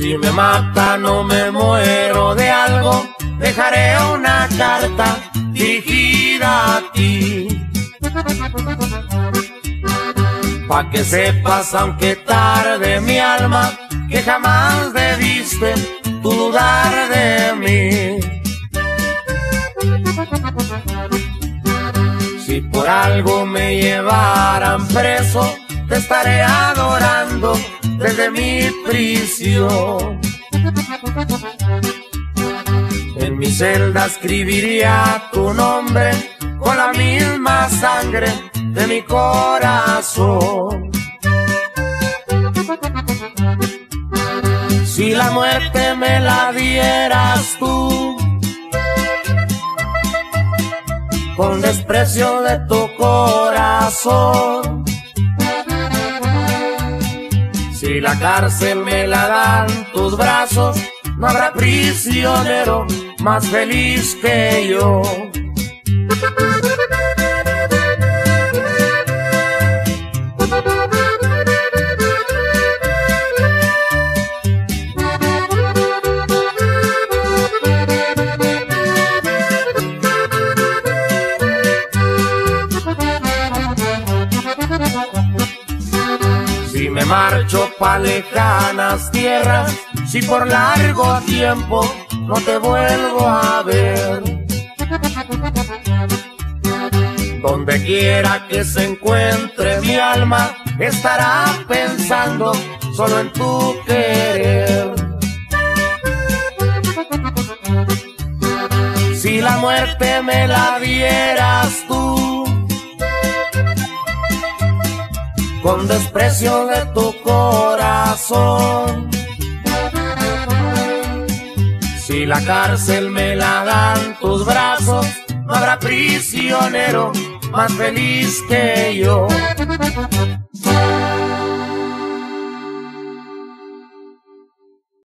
Si me matan o me muero de algo, dejaré una carta dirigida a ti. Pa' que sepas, aunque tarde mi alma, jamás debiste dudar de mí. Si por algo me llevaran preso, te estaré adorando desde mi prisión. En mi celda escribiría tu nombre con la misma sangre de mi corazón. Si la muerte me la dieras tú, con desprecio de tu corazón. Si la cárcel me la dan tus brazos, no habrá prisionero más feliz que yo. Si me marcho pa' lejanas tierras, si por largo tiempo no te vuelvo a ver. Donde quiera que se encuentre mi alma, estará pensando solo en tu querer. Si la muerte me la dieras desprecio de tu corazón. Si la cárcel me la dan tus brazos, no habrá prisionero más feliz que yo.